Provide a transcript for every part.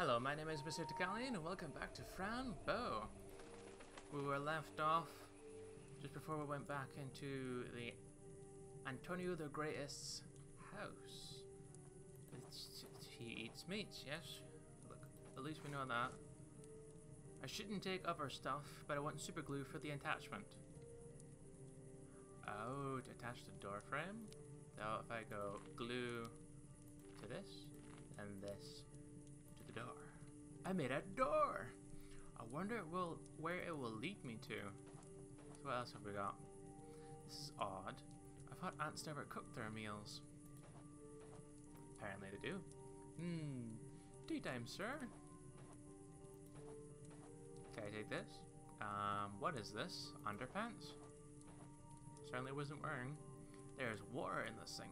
Hello, my name is Mr. Ticalian, and welcome back to Fran Bow. We were left off just before we went back into the Antonio the Greatest's house. It's, he eats meat, yes? Look, at least we know that. I shouldn't take other stuff, but I want super glue for the attachment. Oh, to attach the door frame? So if I go glue to this, and this. I made a door! I wonder will, where it will lead me to. So what else have we got? This is odd. I thought ants never cooked their meals. Apparently they do. Hmm. Tea time, sir. Can I take this? Um, what is this? Underpants? Certainly wasn't wearing. There's water in the sink.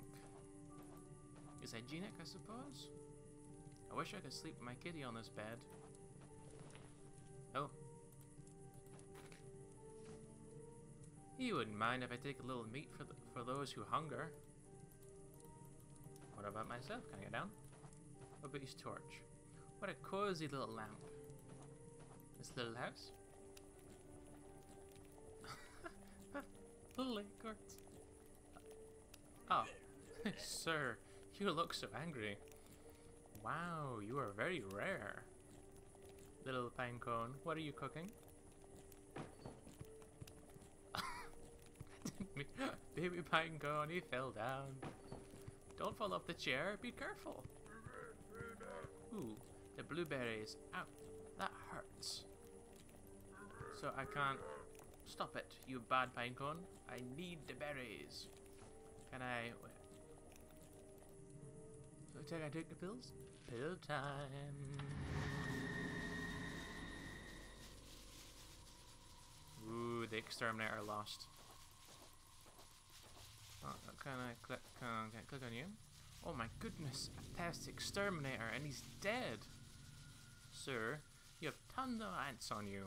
Is hygienic, I suppose? I wish I could sleep with my kitty on this bed. Oh. You wouldn't mind if I take a little meat for, for those who hunger. What about myself? Can I get down? A his torch? What a cozy little lamp. This little house. little acorns. Oh, sir, you look so angry. Wow, you are very rare. Little pinecone, what are you cooking? Baby pinecone, he fell down. Don't fall off the chair, be careful. Ooh, the blueberries. Ow, that hurts. So I can't... Stop it, you bad pinecone. I need the berries. Can I... Can I take the pills? Pill time. Ooh, the exterminator lost. Oh, oh can I click, can I click on you? Oh my goodness, a pest exterminator and he's dead. Sir, you have tons of ants on you.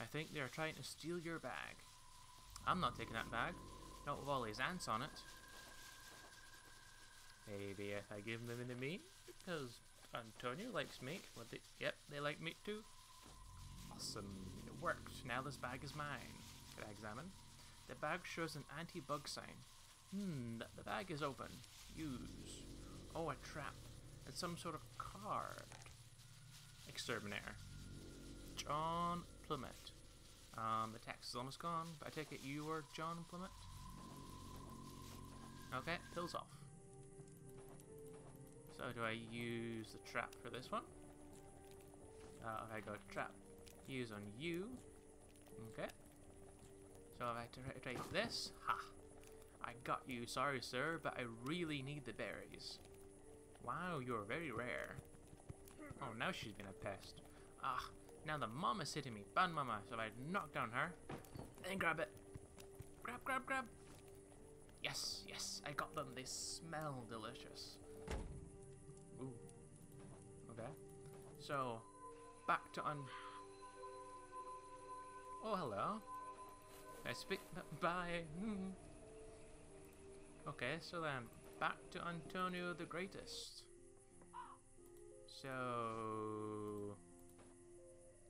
I think they are trying to steal your bag. I'm not taking that bag. Not with all these ants on it. Maybe if I give them the meat, because Antonio likes meat. They, yep, they like meat too. Awesome, it worked. Now this bag is mine. Can I examine? The bag shows an anti-bug sign. Hmm, the bag is open. Use. Oh, a trap. It's some sort of card. Exterminator. John Plummet. Um, the text is almost gone, but I take it you are John Plummet? Okay, pills off. So do I use the trap for this one? Uh, if I go trap, use on you. Okay. So if I try this, ha! I got you, sorry sir, but I really need the berries. Wow, you're very rare. Oh, now she's been a pest. Ah, now the mom is hitting me. Bad mama, so I knock down her. Then grab it. Grab, grab, grab. Yes, yes, I got them. They smell delicious. Okay. So, back to un... Oh, hello. I speak... Bye. Hmm. okay, so then, back to Antonio the Greatest. So...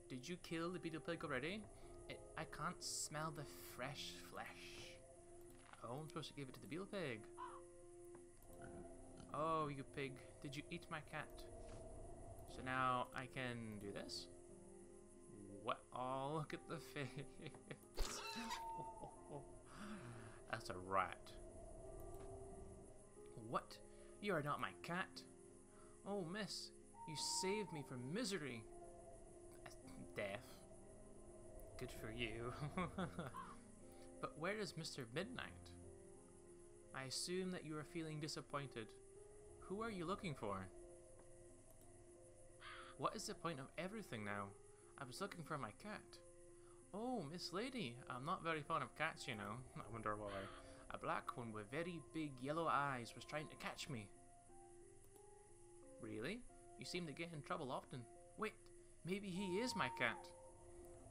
Did you kill the beetle pig already? It, I can't smell the fresh flesh. Oh, I'm supposed to give it to the beetle pig. Uh-huh. Oh, you pig. Did you eat my cat? So now I can do this. What? Oh, look at the face. That's a rat. What? You are not my cat. Oh, miss. You saved me from misery. Death. Good for you. but where is Mr. Midnight? I assume that you are feeling disappointed. Who are you looking for? What is the point of everything now? I was looking for my cat. Oh, Miss Lady, I'm not very fond of cats, you know. I wonder why. A black one with very big yellow eyes was trying to catch me. Really? You seem to get in trouble often. Wait, maybe he is my cat.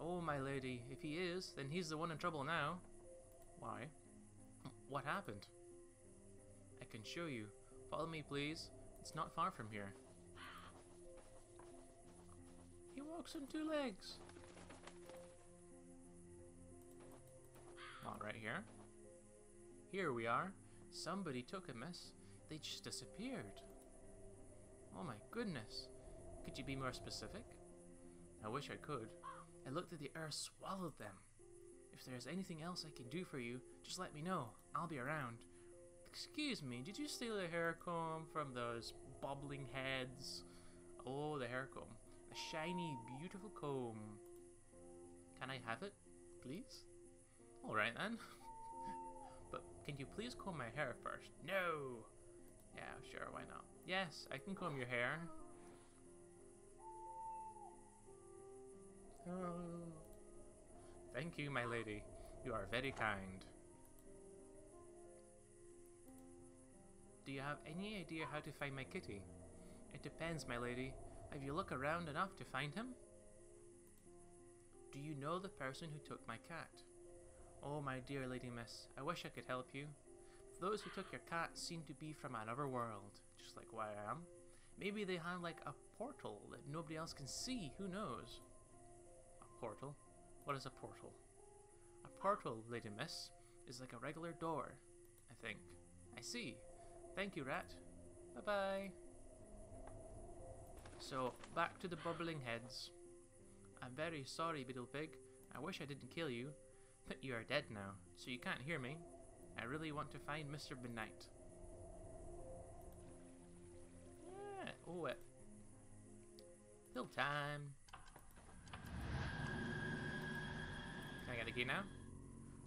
Oh, my lady, if he is, then he's the one in trouble now. Why? What happened? I can show you. Follow me, please. It's not far from here. Walks on two legs. Not right here. Here we are. Somebody took a miss. They just disappeared. Oh my goodness. Could you be more specific? I wish I could. It looked like the earth swallowed them. If there's anything else I can do for you, just let me know. I'll be around. Excuse me, did you steal a hair comb from those bobbling heads? Oh, the hair comb. Shiny, beautiful comb. Can I have it, please? Alright then. but can you please comb my hair first? No! Yeah, sure, why not? Yes, I can comb your hair. Oh. Thank you, my lady. You are very kind. Do you have any idea how to find my kitty? It depends, my lady. Have you looked around enough to find him? Do you know the person who took my cat? Oh, my dear lady miss, I wish I could help you. Those who took your cat seem to be from another world, just like where I am. Maybe they have like a portal that nobody else can see, who knows? A portal? What is a portal? A portal, lady miss, is like a regular door, I think. I see. Thank you, rat. Bye-bye. So, back to the bubbling heads. I'm very sorry, Beetle Pig. I wish I didn't kill you, but you are dead now, so you can't hear me. I really want to find Mr. Midnight. Yeah, oh, it. Fill time. Can I get the key now?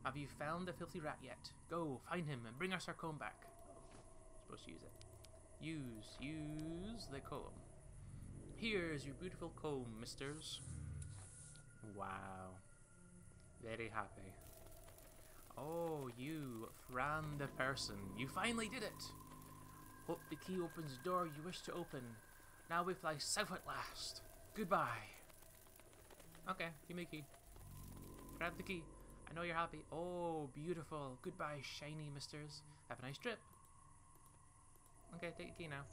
Have you found the filthy rat yet? Go, find him and bring us our comb back. Supposed to use it. Use, use the comb. Here's your beautiful comb, misters. Wow. Very happy. Oh, you, Fran the person. You finally did it! Hope the key opens the door you wish to open. Now we fly south at last. Goodbye. Okay, give me a key. Grab the key. I know you're happy. Oh, beautiful. Goodbye, shiny misters. Have a nice trip. Okay, take the key now.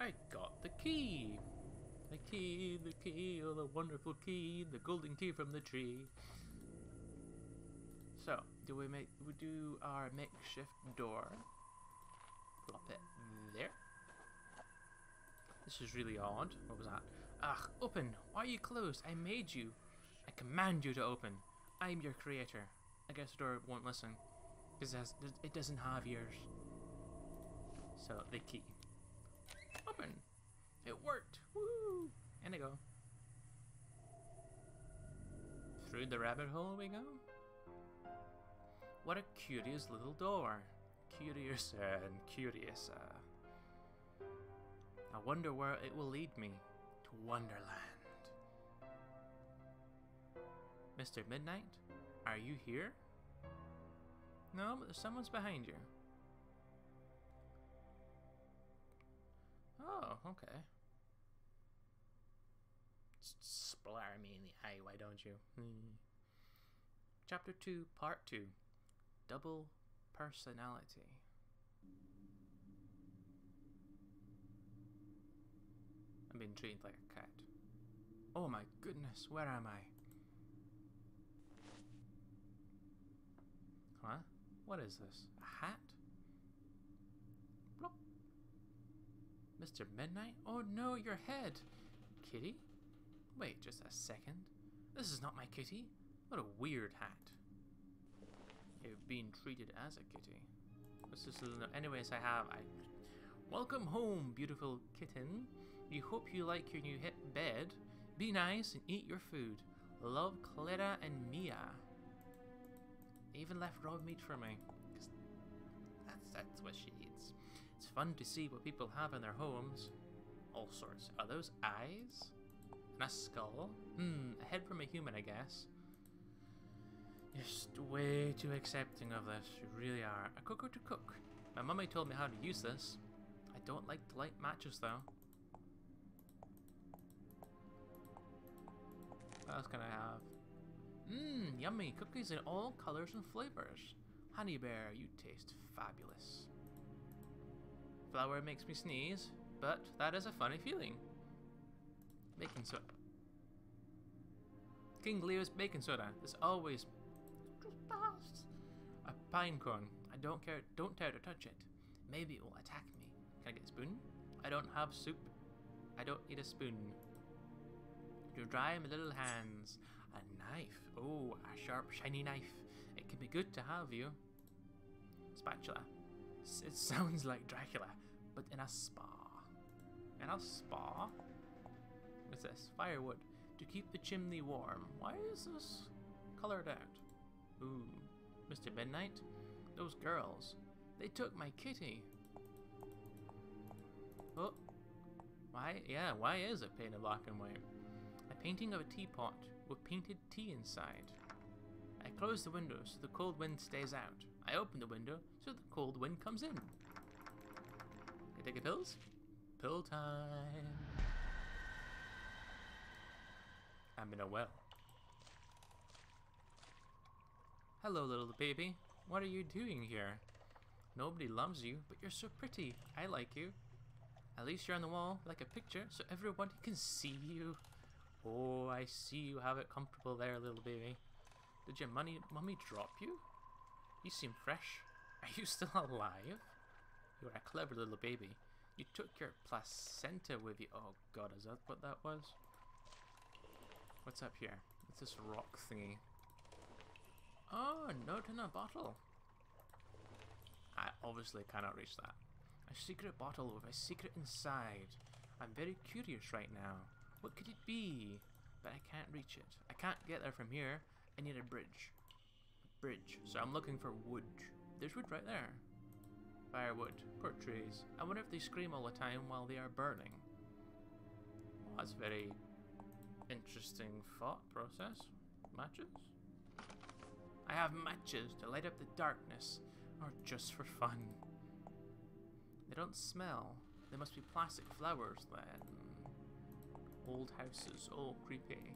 I got the key. The key, the key, oh the wonderful key, the golden key from the tree. So, do we make we do our makeshift door? Plop it there. This is really odd. What was that? Ugh, open! Why are you closed? I made you. I command you to open. I'm your creator. I guess the door won't listen. Because it doesn't have ears. So, the key. Open! It worked! Woo! And I go. Through the rabbit hole we go. What a curious little door. Curious and curious. Uh. I wonder where it will lead me. To Wonderland. Mr. Midnight, are you here? No, but someone's behind you. Oh, okay. Splar me in the eye, why don't you? Hmm. Chapter 2, Part 2 Double Personality. I'm being treated like a cat. Oh my goodness, where am I? Huh? What is this? A hat? Plop. Mr. Midnight? Oh no, your head! Kitty? Wait just a second. This is not my kitty. What a weird hat. You've been treated as a kitty. This little Anyways, I have... I... Welcome home, beautiful kitten. We hope you like your new hit bed. Be nice and eat your food. Love Clara and Mia. They even left raw meat for me. Cause that's, that's what she fun to see what people have in their homes. All sorts. Are those eyes? And a skull? Hmm, a head from a human, I guess. Just way too accepting of this. You really are. A cooker to cook. My mummy told me how to use this. I don't like to light matches, though. What else can I have? Mmm, yummy. Cookies in all colors and flavors. Honey Bear, you taste fabulous. Flour makes me sneeze, but that is a funny feeling. Baking soda. King Leo's baking soda. There's always a pine cone. I don't care. Don't dare to touch it. Maybe it will attack me. Can I get a spoon? I don't have soup. I don't need a spoon. To dry my little hands. A knife. Oh, a sharp, shiny knife. It can be good to have you. Spatula. It sounds like Dracula, but in a spa. In a spa? What's this? Firewood. To keep the chimney warm. Why is this colored out? Ooh. Mr. Midnight? Those girls. They took my kitty. Oh. Why? Yeah, why is it painted black and white? A painting of a teapot with painted tea inside. I close the window so the cold wind stays out. I open the window so the cold wind comes in. I take a pills? Pill time. I'm in a well. Hello, little baby. What are you doing here? Nobody loves you, but you're so pretty. I like you. At least you're on the wall, like a picture, so everyone can see you. Oh, I see you have it comfortable there, little baby. Did your money, mummy drop you? You seem fresh. Are you still alive? You're a clever little baby. You took your placenta with you. Oh god, is that what that was? What's up here? What's this rock thingy? Oh, a note in a bottle. I obviously cannot reach that. A secret bottle with a secret inside. I'm very curious right now. What could it be? But I can't reach it. I can't get there from here. I need a bridge. Bridge. So I'm looking for wood. There's wood right there. Firewood. Poor trees. I wonder if they scream all the time while they are burning. Well, that's very interesting thought process. Matches? I have matches to light up the darkness, or just for fun. They don't smell. They must be plastic flowers then. Old houses, oh creepy.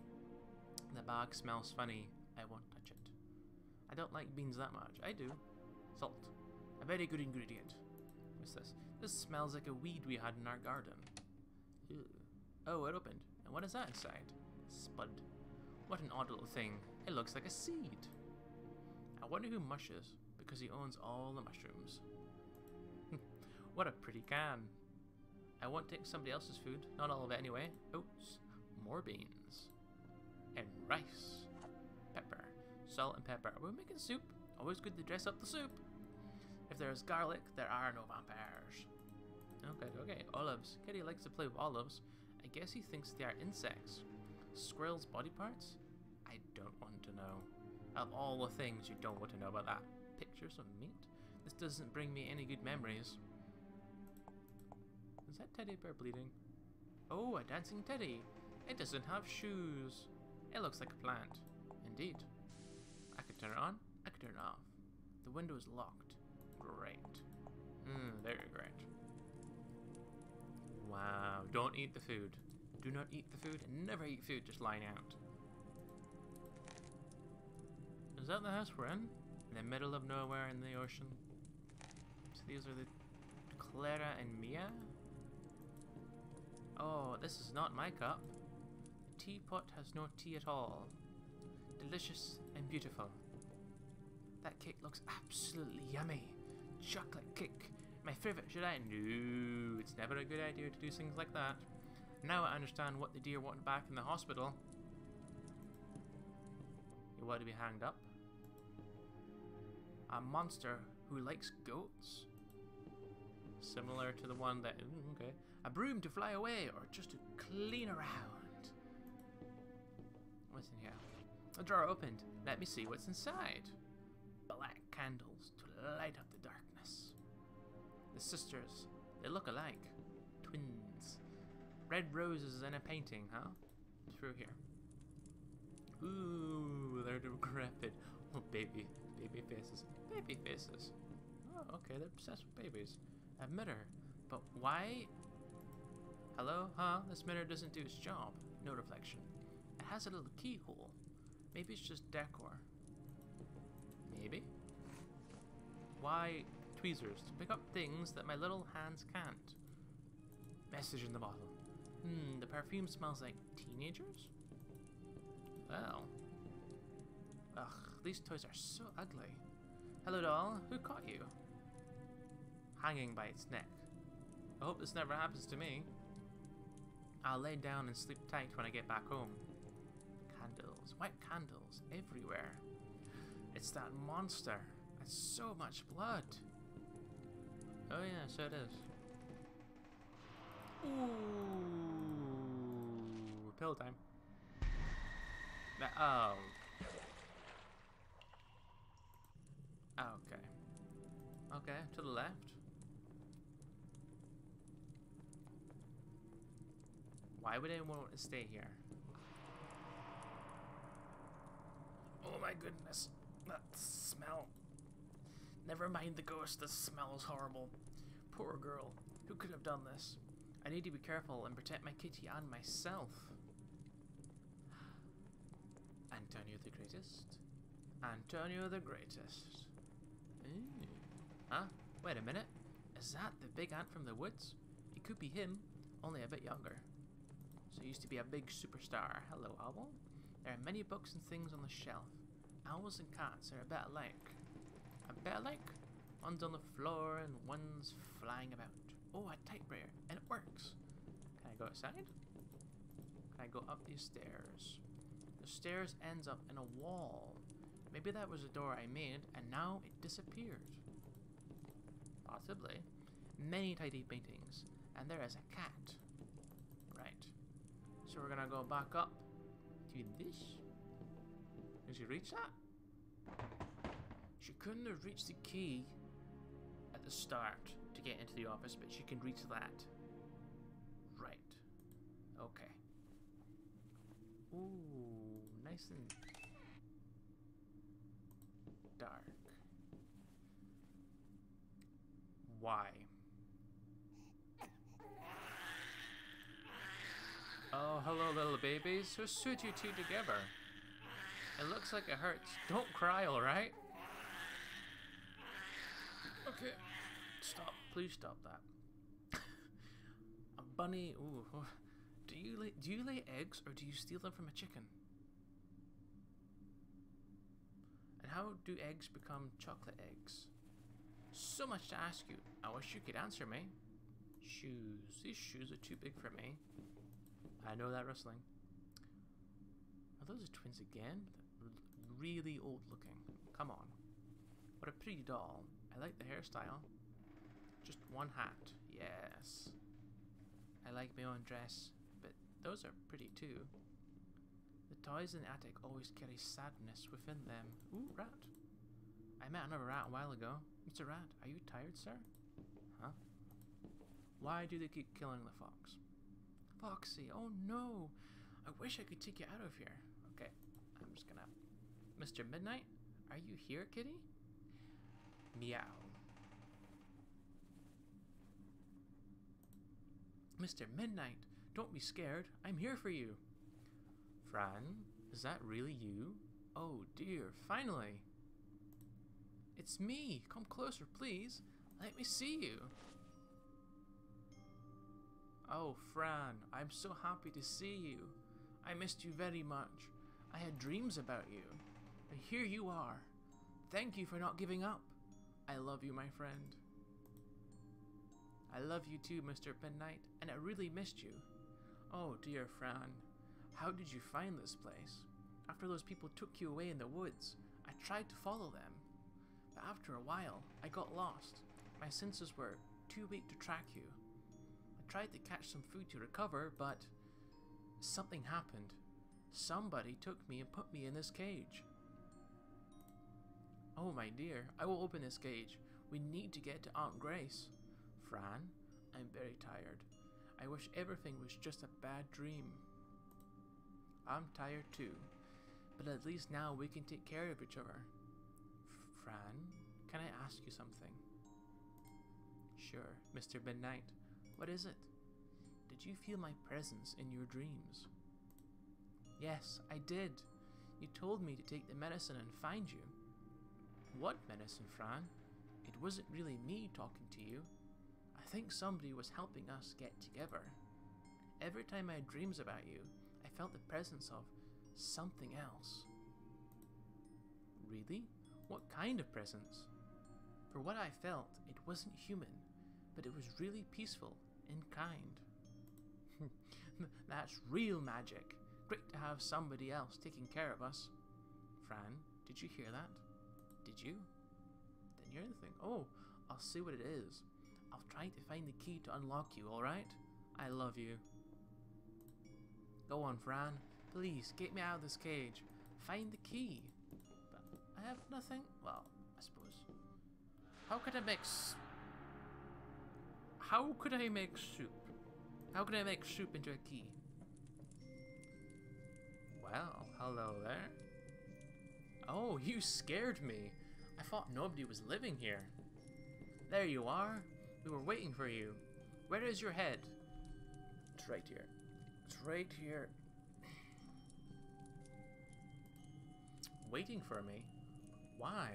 The bag smells funny. I it. I don't like beans that much. I do. Salt. A very good ingredient. What's this? This smells like a weed we had in our garden. Ew. Oh, it opened. And what is that inside? Spud. What an odd little thing. It looks like a seed. I wonder who Mush is, because he owns all the mushrooms. what a pretty can. I won't take somebody else's food, not all of it anyway. Oats, more beans, and rice, salt and pepper. We're making soup. Always good to dress up the soup. If there's garlic, there are no vampires. Okay, okay. Olives. Kitty likes to play with olives. I guess he thinks they are insects. Squirrel's body parts? I don't want to know. Of all the things you don't want to know about that. Pictures of meat? This doesn't bring me any good memories. Is that teddy bear bleeding? Oh, a dancing teddy. It doesn't have shoes. It looks like a plant. Indeed. On. I could turn it off. The window is locked. Great. Mmm, very great. Wow. Don't eat the food. Do not eat the food. Never eat food just lying out. Is that the house we're in? In the middle of nowhere in the ocean? So these are the Clara and Mia? Oh, this is not my cup. The teapot has no tea at all. Delicious and beautiful. That cake looks absolutely yummy. Chocolate cake. My favorite, should I? No, it's never a good idea to do things like that. Now I understand what the deer wanted back in the hospital. You want to be hanged up? A monster who likes goats? Similar to the one that... mm, Okay. A broom to fly away or just to clean around. What's in here? A drawer opened. Let me see what's inside. Candles to light up the darkness. The sisters, they look alike. Twins. Red roses in a painting, huh? Through here. Ooh, they're decrepit. Oh, baby, baby faces. Baby faces. Oh, okay, they're obsessed with babies. A mirror. But why? Hello? Huh? This mirror doesn't do its job. No reflection. It has a little keyhole. Maybe it's just decor. Maybe? Why tweezers? To pick up things that my little hands can't. Message in the bottle. Hmm, the perfume smells like teenagers? Well, Ugh, these toys are so ugly. Hello doll, who caught you? Hanging by its neck. I hope this never happens to me. I'll lay down and sleep tight when I get back home. Candles, white candles, everywhere. It's that monster. It's so much blood. Oh yeah, so it is. Ooh, pill time. oh. Okay. Okay, to the left. Why would anyone want to stay here? Oh my goodness. That smell. Never mind the ghost, the smell is horrible. Poor girl. Who could have done this? I need to be careful and protect my kitty and myself. Antonio the Greatest? Antonio the Greatest. Ooh. Huh? Wait a minute. Is that the big ant from the woods? It could be him, only a bit younger. So he used to be a big superstar. Hello, owl. There are many books and things on the shelf. Owls and cats are a bit alike. A bit alike? One's on the floor and one's flying about. Oh, a typewriter, and it works. Can I go outside? Can I go up these stairs? The stairs ends up in a wall. Maybe that was a door I made, and now it disappeared. Possibly. Many tidy paintings, and there is a cat. Right. So we're gonna go back up to this. Did you reach that? She couldn't have reached the key at the start to get into the office, but she can reach that. Right. Okay. Ooh, nice and dark. Why? Oh, hello, little babies. Who sewed you two together? It looks like it hurts. Don't cry, alright? Okay. Stop. Please stop that. a bunny. Ooh. Do you lay, do you lay eggs or do you steal them from a chicken? And how do eggs become chocolate eggs? So much to ask you. I wish you could answer me. Shoes. These shoes are too big for me. I know that rustling. Are those twins again? really old looking. Come on. What a pretty doll. I like the hairstyle. Just one hat. Yes. I like my own dress, but those are pretty too. The toys in the attic always carry sadness within them. Ooh, rat. I met another rat a while ago. Mr. Rat, are you tired, sir? Huh? Why do they keep killing the fox? Foxy, oh no! I wish I could take you out of here. Okay, I'm just gonna... Mr. Midnight, are you here, kitty? Meow. Mr. Midnight, don't be scared. I'm here for you. Fran, is that really you? Oh dear, finally. It's me. Come closer, please. Let me see you. Oh, Fran, I'm so happy to see you. I missed you very much. I had dreams about you. And here you are. Thank you for not giving up. I love you, my friend. I love you too, Mr. Midnight, and I really missed you. Oh, dear Fran, how did you find this place? After those people took you away in the woods, I tried to follow them. But after a while, I got lost. My senses were too weak to track you. I tried to catch some food to recover, but something happened. Somebody took me and put me in this cage. Oh, my dear, I will open this cage. We need to get to Aunt Grace. Fran, I'm very tired. I wish everything was just a bad dream. I'm tired too, but at least now we can take care of each other. Fran, can I ask you something? Sure, Mr. Midnight. What is it? Did you feel my presence in your dreams? Yes, I did. You told me to take the medicine and find you. What medicine, Fran? It wasn't really me talking to you. I think somebody was helping us get together. Every time I had dreams about you, I felt the presence of something else. Really? What kind of presence? For what I felt, it wasn't human, but it was really peaceful and kind. That's real magic. Great to have somebody else taking care of us. Fran, did you hear that? Did you? Didn't hear anything. Oh, I'll see what it is. I'll try to find the key to unlock you, alright? I love you. Go on, Fran. Please, get me out of this cage. Find the key. But I have nothing. Well, I suppose. How could I make s- How could I make soup? How could I make soup into a key? Well, hello there. Oh, you scared me. I thought nobody was living here. There you are. We were waiting for you. Where is your head? It's right here. It's right here. Waiting for me? Why?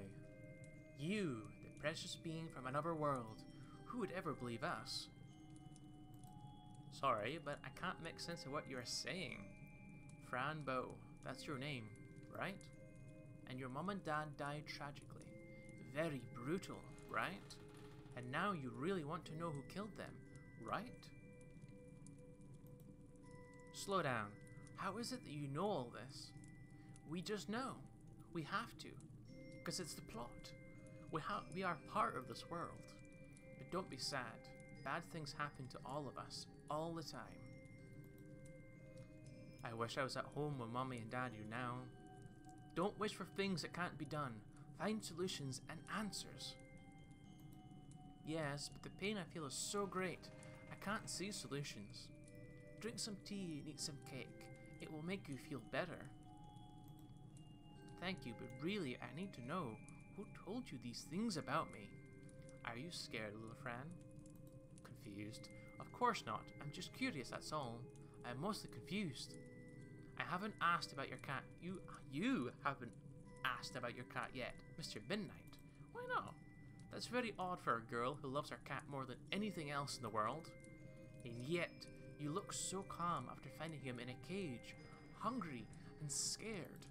You, the precious being from another world. Who would ever believe us? Sorry, but I can't make sense of what you're saying. Fran Bow, that's your name, right? And your mom and dad died tragically. Very brutal, right? And now you really want to know who killed them, right? Slow down. How is it that you know all this? We just know. We have to. Because it's the plot. We, ha- we are part of this world. But don't be sad. Bad things happen to all of us, all the time. I wish I was at home with mommy and daddy now. Don't wish for things that can't be done. Find solutions and answers. Yes, but the pain I feel is so great, I can't see solutions. Drink some tea and eat some cake. It will make you feel better. Thank you, but really, I need to know who told you these things about me. Are you scared, little Fran? Confused? Of course not. I'm just curious, that's all. I'm mostly confused. Haven't asked about your cat. You, you haven't asked about your cat yet, Mr. Midnight. Why not? That's very odd for a girl who loves her cat more than anything else in the world. And yet, you look so calm after finding him in a cage, hungry and scared.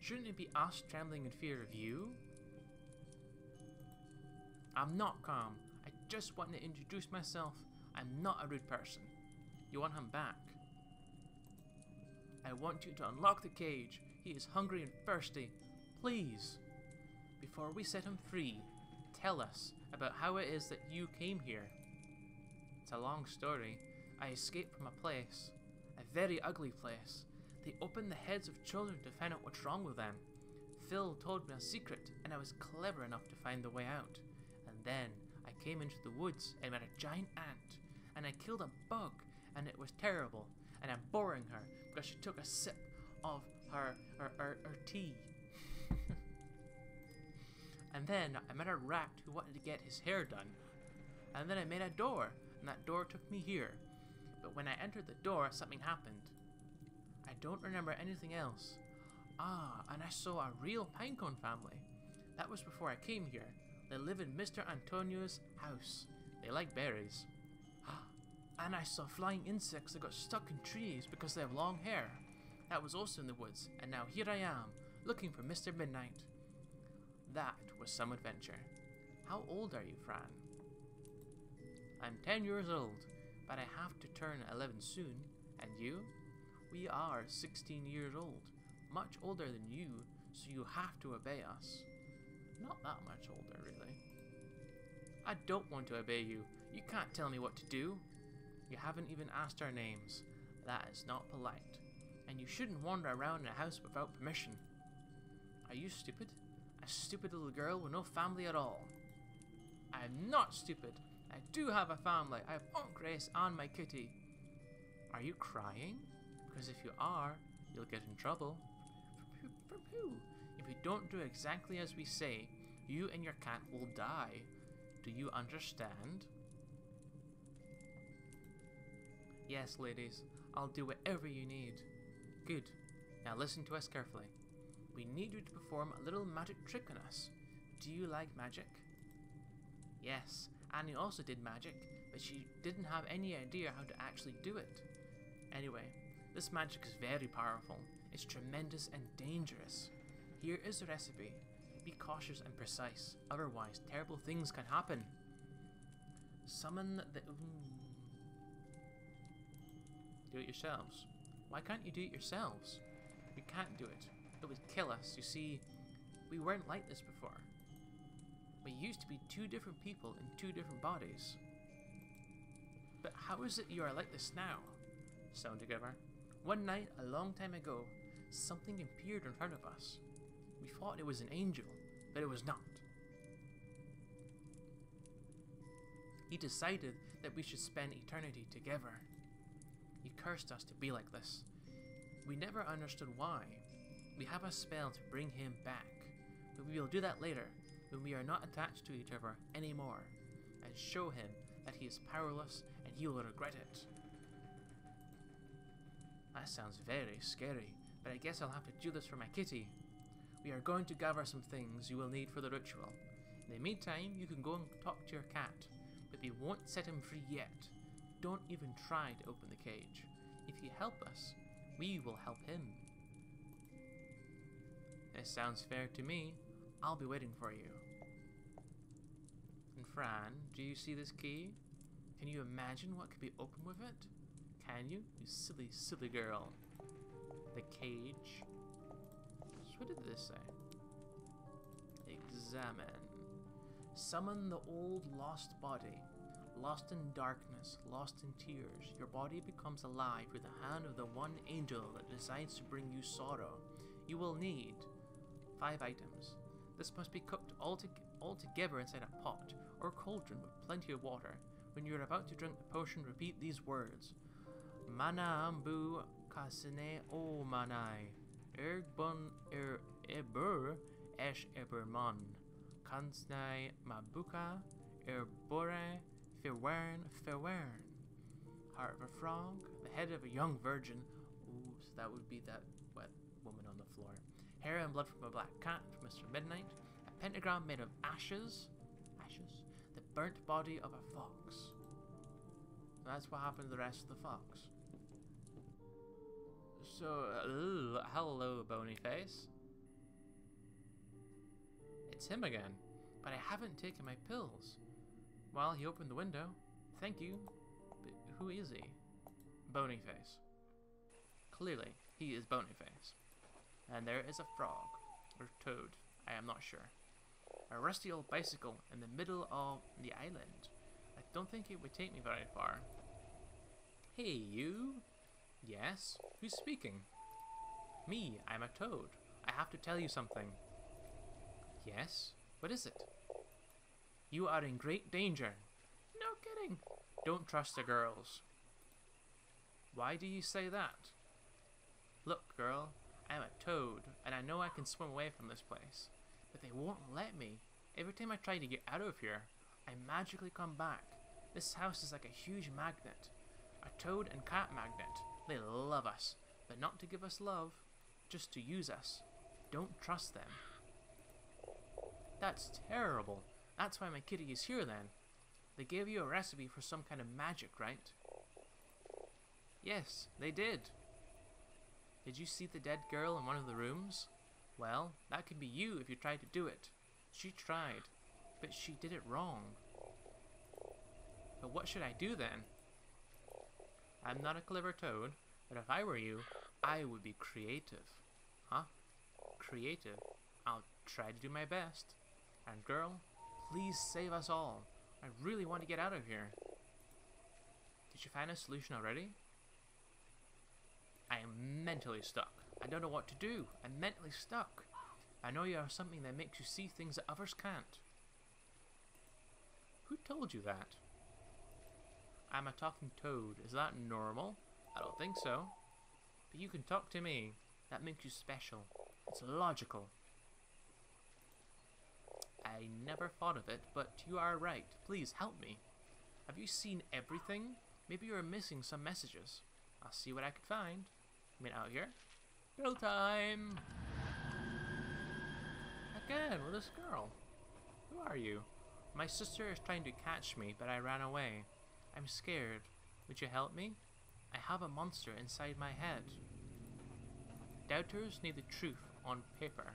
Shouldn't it be us trembling in fear of you? I'm not calm. I just want to introduce myself. I'm not a rude person. You want him back? I want you to unlock the cage. He is hungry and thirsty. Please. Before we set him free, tell us about how it is that you came here. It's a long story. I escaped from a place, a very ugly place. They opened the heads of children to find out what's wrong with them. Phil told me a secret, and I was clever enough to find the way out. And then I came into the woods and met a giant ant, and I killed a bug, and it was terrible. And I'm boring her because she took a sip of her her, her, her tea. and then I met a rat who wanted to get his hair done. And then I made a door, and that door took me here. But when I entered the door, something happened. I don't remember anything else. Ah, and I saw a real pinecone family. That was before I came here. They live in Mr. Antonio's house. They like berries. And I saw flying insects that got stuck in trees because they have long hair. That was also in the woods, and now here I am, looking for Mr. Midnight. That was some adventure. How old are you, Fran? I'm 10 years old, but I have to turn 11 soon. And you? We are 16 years old, much older than you, so you have to obey us. Not that much older, really. I don't want to obey you. You can't tell me what to do. You haven't even asked our names. That is not polite. And you shouldn't wander around in a house without permission. Are you stupid? A stupid little girl with no family at all. I am not stupid. I do have a family. I have Aunt Grace and my kitty. Are you crying? Because if you are, you'll get in trouble. If you don't do exactly as we say, you and your cat will die. Do you understand? Yes, ladies, I'll do whatever you need. Good. Now listen to us carefully. We need you to perform a little magic trick on us. Do you like magic? Yes, Annie also did magic, but she didn't have any idea how to actually do it. Anyway, this magic is very powerful. It's tremendous and dangerous. Here is the recipe. Be cautious and precise, otherwise terrible things can happen. Summon the... Do it yourselves. Why can't you do it yourselves? We can't do it. It would kill us. You see, we weren't like this before. We used to be two different people in two different bodies. But how is it you are like this now? Stone together. One night, a long time ago, something appeared in front of us. We thought it was an angel, but it was not. He decided that we should spend eternity together. He cursed us to be like this. We never understood why. We have a spell to bring him back, but we will do that later when we are not attached to each other anymore, and show him that he is powerless and he will regret it. That sounds very scary, but I guess I'll have to do this for my kitty. We are going to gather some things you will need for the ritual. In the meantime, you can go and talk to your cat, but we won't set him free yet. Don't even try to open the cage. If you help us, we will help him. This sounds fair to me. I'll be waiting for you. And Fran, do you see this key? Can you imagine what could be opened with it? Can you? You silly, silly girl. The cage. So what did this say? Examine. Summon the old lost body. Lost in darkness, lost in tears, your body becomes alive with the hand of the one angel that decides to bring you sorrow. You will need five items. This must be cooked all, to all together inside a pot or cauldron with plenty of water. When you are about to drink the potion, repeat these words. Mana ambu kasine o manai. Ergbon er eber esh eberman. Kansnai mabuka erbore Firwern, Firwern. Heart of a frog, the head of a young virgin. Ooh, so that would be that wet woman on the floor. Hair and blood from a black cat, Mr. Midnight. A pentagram made of ashes. Ashes? The burnt body of a fox. That's what happened to the rest of the fox. So, uh, hello, bony face. It's him again, but I haven't taken my pills. Well, he opened the window. Thank you. But who is he? Bonyface. Clearly, he is Bonyface. And there is a frog. Or toad. I am not sure. A rusty old bicycle in the middle of the island. I don't think it would take me very far. Hey, you? Yes? Who's speaking? Me, I'm a toad. I have to tell you something. Yes? What is it? You are in great danger. No kidding. Don't trust the girls. Why do you say that? Look, girl, I'm a toad, and I know I can swim away from this place. But they won't let me. Every time I try to get out of here, I magically come back. This house is like a huge magnet. A toad and cat magnet. They love us, but not to give us love, just to use us. Don't trust them. That's terrible. That's why my kitty is here then. They gave you a recipe for some kind of magic, right? Yes, they did. Did you see the dead girl in one of the rooms? Well, that could be you if you tried to do it. She tried, but she did it wrong. But what should I do then? I'm not a clever toad, but if I were you, I would be creative. Huh? Creative? I'll try to do my best. And girl, please save us all. I really want to get out of here. Did you find a solution already? I am mentally stuck. I don't know what to do. I'm mentally stuck. I know you have something that makes you see things that others can't. Who told you that? I'm a talking toad. Is that normal? I don't think so. But you can talk to me. That makes you special. It's logical. I never thought of it, but you are right. Please help me. Have you seen everything? Maybe you are missing some messages. I'll see what I can find. I out here. Girl time! Again, with this girl. Who are you? My sister is trying to catch me, but I ran away. I'm scared. Would you help me? I have a monster inside my head. Doubters need the truth on paper.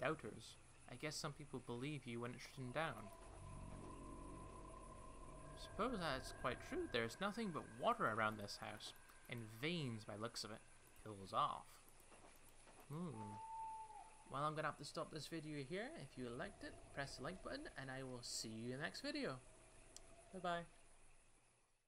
Doubters. I guess some people believe you when it's written down. Suppose that's quite true. There's nothing but water around this house. and veins by looks of it. Hills off. Hmm. Well, I'm to have to stop this video here. If you liked it, press the like button, and I will see you in the next video. Bye-bye.